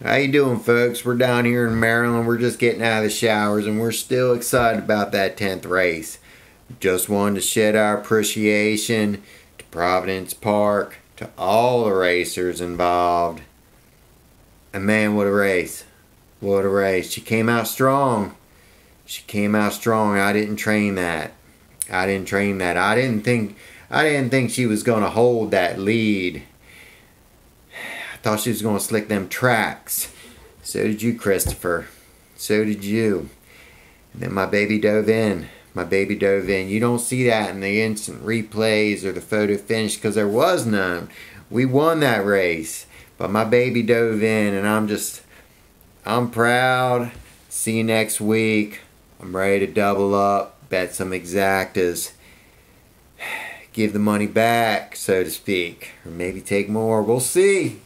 How you doing, folks? We're down here in Maryland. We're just getting out of the showers, and we're still excited about that 10th race. Just wanted to shed our appreciation to Providence Park, to all the racers involved. And man, what a race. What a race. She came out strong. She came out strong. I didn't train that. I didn't train that. I didn't think I didn't think she was going to hold that lead. Thought she was going to slick them tracks. So did you, Christopher. So did you. And then my baby dove in. My baby dove in. You don't see that in the instant replays or the photo finish because there was none. We won that race. But my baby dove in, and I'm just, I'm proud. See you next week. I'm ready to double up, bet some exactas give the money back, so to speak, or maybe take more. We'll see.